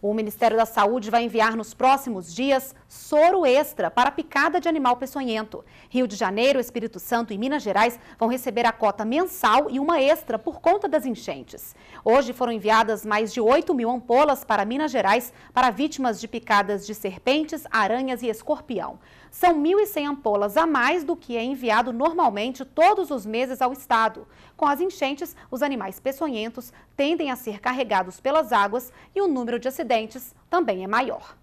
O Ministério da Saúde vai enviar nos próximos dias soro extra para picada de animal peçonhento. Rio de Janeiro, Espírito Santo e Minas Gerais vão receber a cota mensal e uma extra por conta das enchentes. Hoje foram enviadas mais de 8 mil ampolas para Minas Gerais para vítimas de picadas de serpentes, aranhas e escorpião. São 1.100 ampolas a mais do que é enviado normalmente todos os meses ao estado. Com as enchentes, os animais peçonhentos tendem a ser carregados pelas águas e o número de acidentes também é maior.